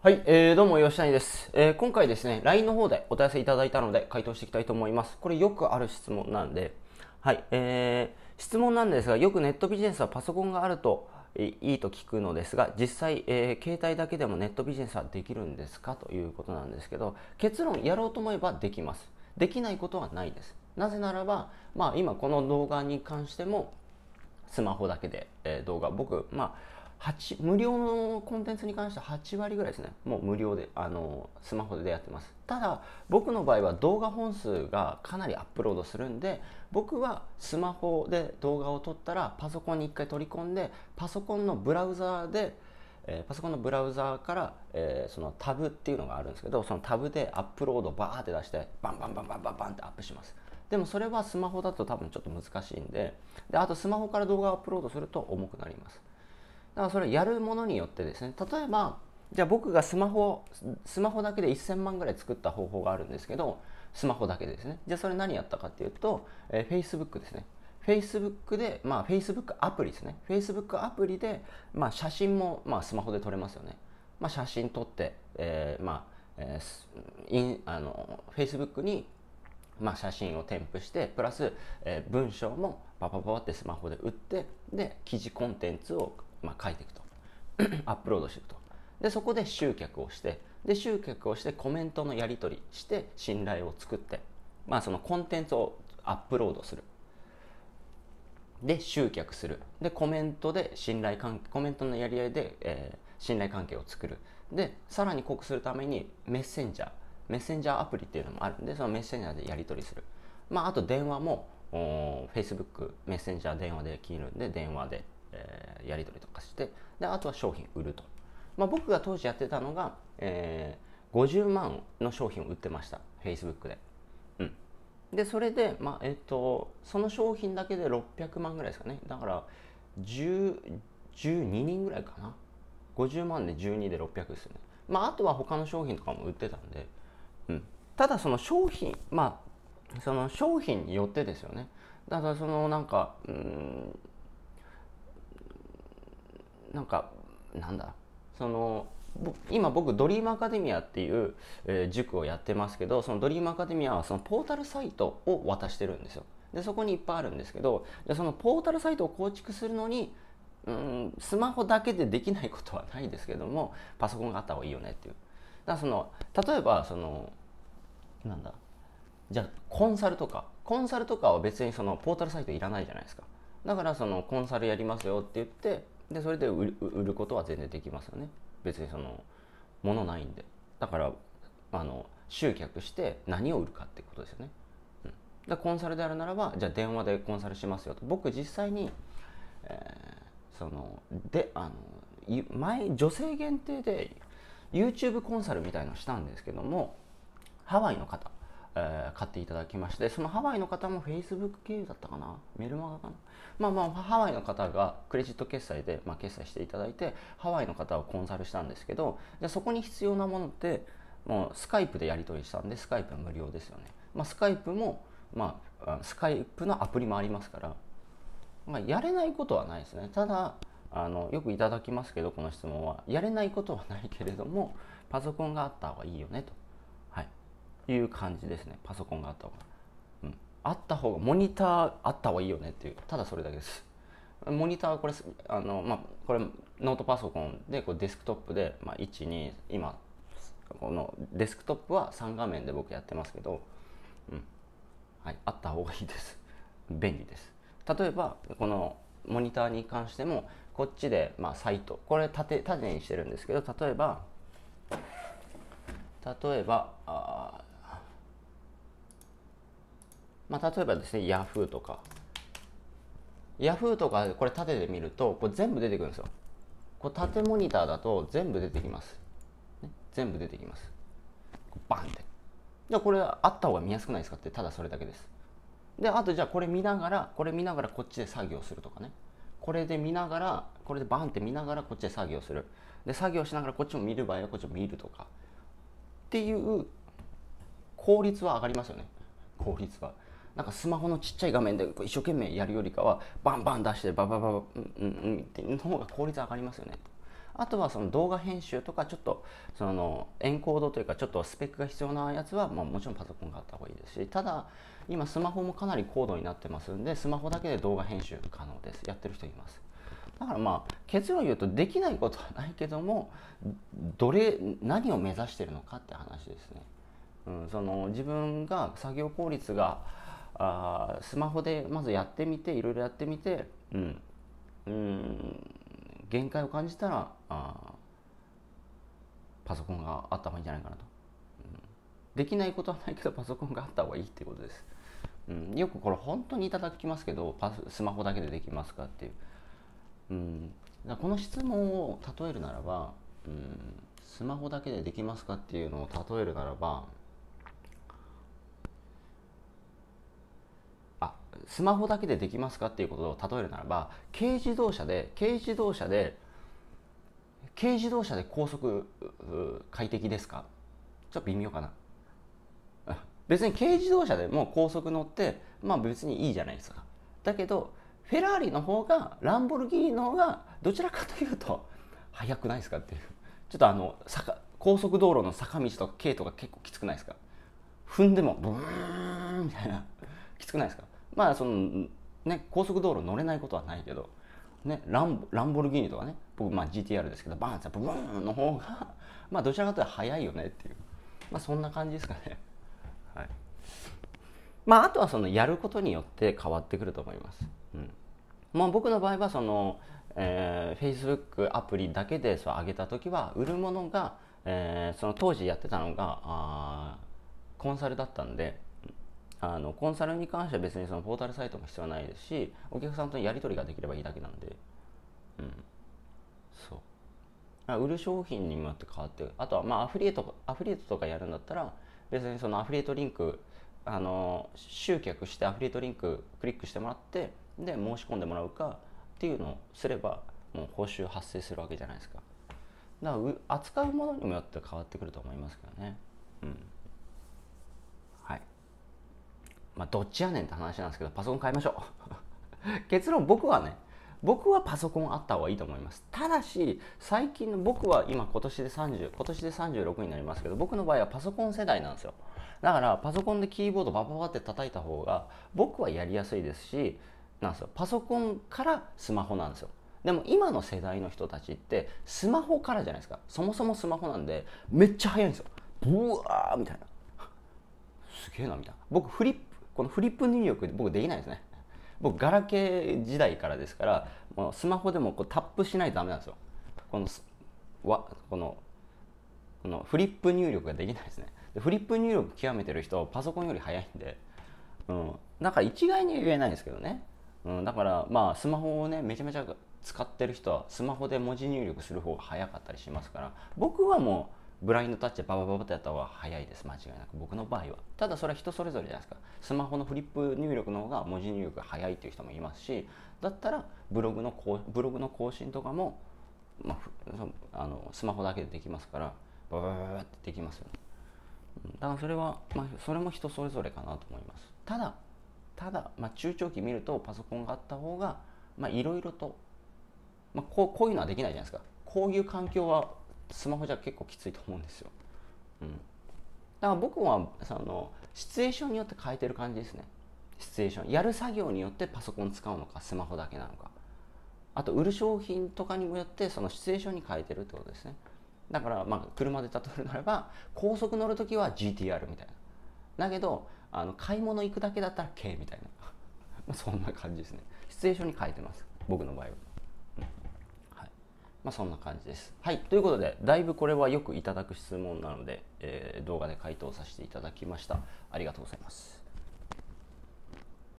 はい、えー、どうも吉谷です、えー今回ですね LINE の方でお問い合わせいただいたので回答していきたいと思います。これよくある質問なんではい、えー、質問なんですがよくネットビジネスはパソコンがあるといいと聞くのですが実際、えー携帯だけでもネットビジネスはできるんですか？ということなんですけど結論やろうと思えばできます。できないことはないです。なぜならば、まあ、今この動画に関してもスマホだけで、え動画僕まあ8無料のコンテンツに関しては8割ぐらいですね。もう無料であのスマホでやってます。ただ僕の場合は動画本数がかなりアップロードするんで僕はスマホで動画を撮ったらパソコンに1回取り込んでパソコンのブラウザーでえパソコンのブラウザーから、えーそのタブっていうのがあるんですけどそのタブでアップロードバーって出してバンバンバンバンバンバンってアップします。でもそれはスマホだと多分ちょっと難しいんでであとスマホから動画をアップロードすると重くなります。だからそれやるものによってですね例えばじゃあ僕がスマホスマホだけで1000万ぐらい作った方法があるんですけどスマホだけでですね。じゃあそれ何やったかっていうと、えー Facebook ですね。Facebook で、まあ、Facebook アプリですね。Facebook アプリで、まあ、写真も、まあ、スマホで撮れますよね、まあ、写真撮って、えーまあえーインあの Facebook にまあ、写真を添付してプラス、えー文章もパパパパってスマホで打ってで記事コンテンツを、まあ、書いていくと。アップロードしていくと。でそこで集客をしてで集客をしてコメントのやり取りして信頼を作って、まあ、そのコンテンツをアップロードする。で集客する。でコメントで信頼関係コメントのやり合いで、えー信頼関係を作る。でさらに濃くするためにメッセンジャー。メッセンジャーアプリっていうのもある。んでそのメッセンジャーでやり取りする、まあ、あと電話もおー Facebook メッセンジャー電話で切る。んで電話で、えーやり取りとかしてであとは商品売ると、まあ、僕が当時やってたのが、えー50万の商品を売ってました。Facebook で。うん。でそれで、まあえっとその商品だけで600万ぐらいですかね。だから12人ぐらいかな。50万で12で600ですね。まああとは他の商品とかも売ってたんで、うん、ただその商品まあその商品によってですよね。だからそのなんかうんなんかなんだ？その今僕ドリームアカデミアっていう、えー塾をやってますけどそのドリームアカデミアはそのポータルサイトを渡してるんですよ。でそこにいっぱいあるんですけどでそのポータルサイトを構築するのにうんスマホだけでできないことはないですけどもパソコンがあった方がいいよねっていう。だその例えばそのなんだ？じゃあコンサルとか。コンサルとかは別にそのポータルサイトいらないじゃないですか。だからそのコンサルやりますよって言ってでそれで売ることは全然できますよね。別にその物ないんで。だからあの集客して何を売るかってことですよね、うん、だコンサルであるならばじゃあ電話でコンサルしますよと。僕実際に、えーそのであの前女性限定で YouTube コンサルみたいのしたんですけどもハワイの方、えー買っていただきましてそのハワイの方も Facebook 経由だったかな？メルマガかな？まあまあハワイの方がクレジット決済で、まあ、決済していただいてハワイの方をコンサルしたんですけどじゃそこに必要なものってもうスカイプでやり取りしたんでスカイプは無料ですよね、まあ、スカイプも、まあ、スカイプのアプリもありますからまあ、やれないことはないですね。ただあのよくいただきますけどこの質問は。やれないことはないけれどもパソコンがあった方がいいよねと、いう感じですね。パソコンがあった方が、うん、あった方がモニターあった方がいいよねっていう。ただそれだけです。モニターはこれあの、まあ、これノートパソコンでこうデスクトップで、まあ、12今このデスクトップは3画面で僕やってますけど、うん。はい、あった方がいいです。便利です。例えばこのモニターに関してもこっちで、まあ、サイト。これ縦縦にしてるんですけど例えば例えばあーまあ、例えばですね Yahoo とか。Yahoo とかこれ縦で見るとこれ全部出てくるんですよ。こう縦モニターだと全部出てきます、ね、全部出てきます。バンって。じゃあこれあった方が見やすくないですかってただそれだけです。であとじゃあこれ見ながらこれ見ながらこっちで作業するとかね。これで見ながらこれでバンって見ながらこっちで作業する。で作業しながらこっちも見る場合はこっちも見るとか。っていう効率は上がりますよね。効率は。なんかスマホのちっちゃい画面でこう一生懸命やるよりかはバンバン出してババババうんうんうんっての方が効率上がりますよね。あとはその動画編集とかちょっとそのエンコードというかちょっとスペックが必要なやつは、まあ、もちろんパソコンがあった方がいいですしただ今スマホもかなり高度になってますんでスマホだけで動画編集可能です。やってる人います。だからまあ結論言うとできないことはないけどもどれ何を目指してるのかって話ですね、うん、その自分が作業効率があスマホでまずやってみていろいろやってみてうん。うん限界を感じたらあパソコンがあった方がいいんじゃないかなと、うん、できないことはないけどパソコンがあった方がいいっていうことです、うん、よくこれ本当にいただきますけどパスマホだけでできますかっていう、うん、この質問を例えるならば、うん、スマホだけでできますかっていうのを例えるならばスマホだけでできますかっていうことを例えるならば軽自動車で軽自動車で軽自動車で高速快適ですか？ちょっと微妙かな。別に軽自動車でも高速乗ってまあ別にいいじゃないですか。だけどフェラーリの方がランボルギーニの方がどちらかというと速くないですかっていう。ちょっとあの坂高速道路の坂道とか軽とか結構きつくないですか？踏んでもブーンみたいな。きつくないですか？まあそのね高速道路乗れないことはないけどねランランボルギーニとかね僕まあ GTR ですけどバーンってブーンの方が まあどちらかというと速いよねっていう。まあそんな感じですかね。はい。まああとはそのやることによって変わってくると思います。うん。まあ僕の場合はそのえー、Facebook アプリだけでそう上げた時は売るものが、えー、その当時やってたのがあコンサルだったんであのコンサルに関しては別にそのポータルサイトも必要ないですしお客さんとやり取りができればいいだけなんで。うん。そう。売る商品にもよって変わってあとはまあアフリエイトアフリエイトとかやるんだったら別にそのアフリエイトリンクあの集客してアフリエイトリンククリックしてもらってで申し込んでもらうかっていうのをすればもう報酬発生するわけじゃないですか。だから扱うものにもよって変わってくると思いますけどね。うん。まあ、どっちやねんって話なんですけどパソコン買いましょう。結論僕はね僕はパソコンあった方がいいと思います。ただし最近の僕は今今年で30今年で36になりますけど僕の場合はパソコン世代なんですよ。だからパソコンでキーボードバババって叩いた方が僕はやりやすいですしなんですよ。パソコンからスマホなんですよ。でも今の世代の人たちってスマホからじゃないですか。そもそもスマホなんでめっちゃ速いんですよ。ブワーみたいな。すげえなみたいな。僕フリッこのフリップ入力僕できないですね。僕ガラケー時代からですからもうスマホでもこうタップしないとダメなんですよ。このわこのこのフリップ入力ができないですね。でフリップ入力極めてる人パソコンより早いんで、うん、だから一概に言えないんですけどね、うん、だからまあスマホをねめちゃめちゃ使ってる人はスマホで文字入力する方が早かったりしますから僕はもうブラインドタッチでババババってやった方が早いです。間違いなく僕の場合は。ただそれは人それぞれじゃないですか。スマホのフリップ入力の方が文字入力が早いっていう人もいますしだったらブログのブログの更新とかも、まあ、あのスマホだけでできますからババババってできますよね。だからそれは、まあ、それも人それぞれかなと思います。ただただ、まあ、中長期見るとパソコンがあった方がいろいろと、まあ、こうこういうのはできないじゃないですか。こういう環境はスマホじゃ結構きついと思うんですよ。うん、だから僕はそのシチュエーションによって変えてる感じですね。シチュエーション。やる作業によってパソコン使うのかスマホだけなのか。あと売る商品とかにもよってそのシチュエーションに変えてるってことですね。だからまあ車で例えるならば高速乗るときは GTR みたいな。だけどあの買い物行くだけだったら K みたいな。そんな感じですね。シチュエーションに変えてます。僕の場合は。まあ、そんな感じです。はい。ということで、だいぶこれはよくいただく質問なので、えー、動画で回答させていただきました。ありがとうございます。